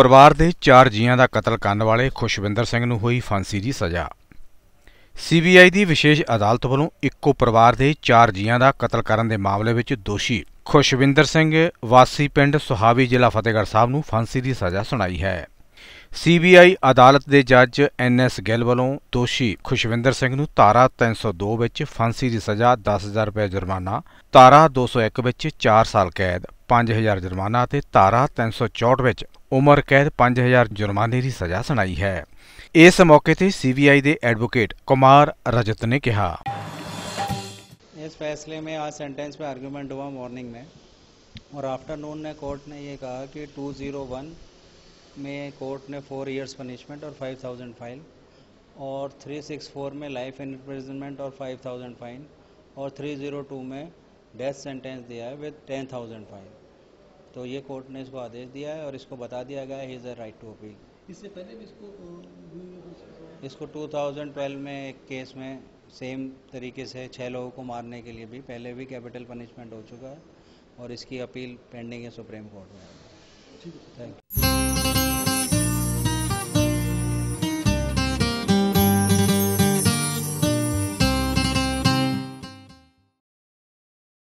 ਪਰਿਵਾਰ ਦੇ 4 ਜੀਆਂ ਦਾ ਕਤਲ ਕਰਨ ਵਾਲੇ ਖੁਸ਼ਵਿੰਦਰ ਸਿੰਘ ਨੂੰ ਹੋਈ ਫਾਂਸੀ ਦੀ ਸਜ਼ਾ। ਸੀਬੀਆਈ ਦੀ ਵਿਸ਼ੇਸ਼ ਅਦਾਲਤ ਵੱਲੋਂ ਇੱਕੋ ਪਰਿਵਾਰ ਦੇ 4 ਜੀਆਂ ਦਾ ਕਤਲ ਕਰਨ ਦੇ ਮਾਮਲੇ ਵਿੱਚ ਦੋਸ਼ੀ ਖੁਸ਼ਵਿੰਦਰ ਸਿੰਘ ਵਾਸੀ ਪਿੰਡ ਸੁਹਾਵੀ ਜ਼ਿਲ੍ਹਾ ਫਤਿਹਗੜ੍ਹ ਸਾਹਿਬ ਨੂੰ ਫਾਂਸੀ ਦੀ ਸਜ਼ਾ ਸੁਣਾਈ ਹੈ। ਸੀਬੀਆਈ ਅਦਾਲਤ ਦੇ ਜੱਜ ਐਨ ਐਸ ਗਿੱਲ ਵੱਲੋਂ ਦੋਸ਼ੀ ਖੁਸ਼ਵਿੰਦਰ ਸਿੰਘ ਨੂੰ ਧਾਰਾ 302 ਵਿੱਚ ਫਾਂਸੀ ਦੀ ਸਜ਼ਾ 10000 ਰੁਪਏ ਜੁਰਮਾਨਾ, ਧਾਰਾ 201 ਵਿੱਚ 4 ਸਾਲ ਕੈਦ 5000 ਜੁਰਮਾਨਾ ਅਤੇ ਧਾਰਾ 364 ਵਿੱਚ ਉਮਰ ਕੈਦ 5000 ਜੁਰਮਾਨੇ ਦੀ ਸਜ਼ਾ ਸੁਣਾਈ ਹੈ ਇਸ ਮੌਕੇ ਤੇ ਸੀਬੀਆਈ ਦੇ ਐਡਵੋਕੇਟ ਕੁਮਾਰ ਰਜਤ ਨੇ ਕਿਹਾ इस फैसले में आज सेंटेंस पे आर्गूमेंट हुआ मॉर्निंग में और आफ्टरनून में कोर्ट ने ये कहा कि 201 में कोर्ट ने फोर इयर्स पनिशमेंट और 5000 फाइन और 364 में लाइफ इम्प्रिजनमेंट और 5000 फाइन और 302 में डेथ सेंटेंस दिया है विद 10000 फाइन तो ये कोर्ट ने इसको आदेश दिया है और इसको बता दिया गया है is a right to appeal इससे पहले भी इसको इसको 2012 में एक केस में सेम तरीके से छः लोगों को मारने के लिए भी पहले भी कैपिटल पनिशमेंट हो चुका है और इसकी अपील पेंडिंग है सुप्रीम कोर्ट में। ठीक है। Thank you